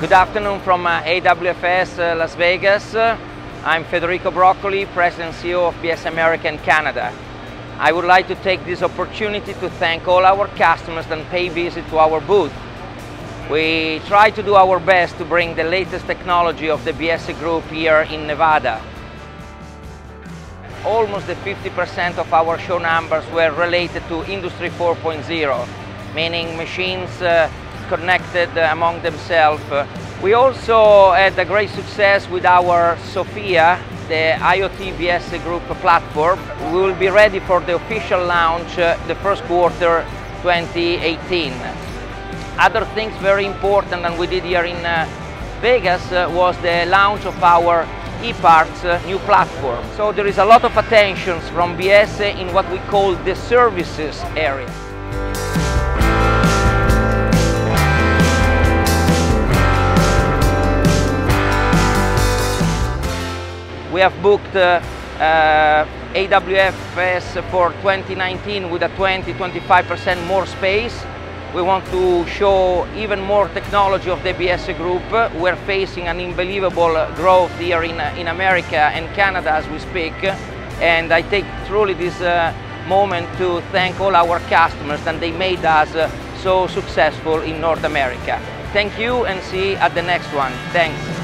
Good afternoon from uh, AWFS uh, Las Vegas. Uh, I'm Federico Broccoli, President and CEO of Biesse America in Canada. I would like to take this opportunity to thank all our customers that pay visit to our booth. We try to do our best to bring the latest technology of the Biesse Group here in Nevada. Almost the 50% of our show numbers were related to Industry 4.0, meaning machines uh, connected among themselves. We also had a great success with our Sophia, the IoT Biesse Group platform. We will be ready for the official launch uh, the first quarter 2018. Other things very important and we did here in uh, Vegas uh, was the launch of our eParts uh, new platform. So there is a lot of attention from Biesse in what we call the services area. We have booked uh, uh, AWFS for 2019 with a 20-25% more space. We want to show even more technology of the Biesse Group. We're facing an unbelievable growth here in, in America and Canada as we speak. And I take truly this uh, moment to thank all our customers and they made us uh, so successful in North America. Thank you and see you at the next one. Thanks.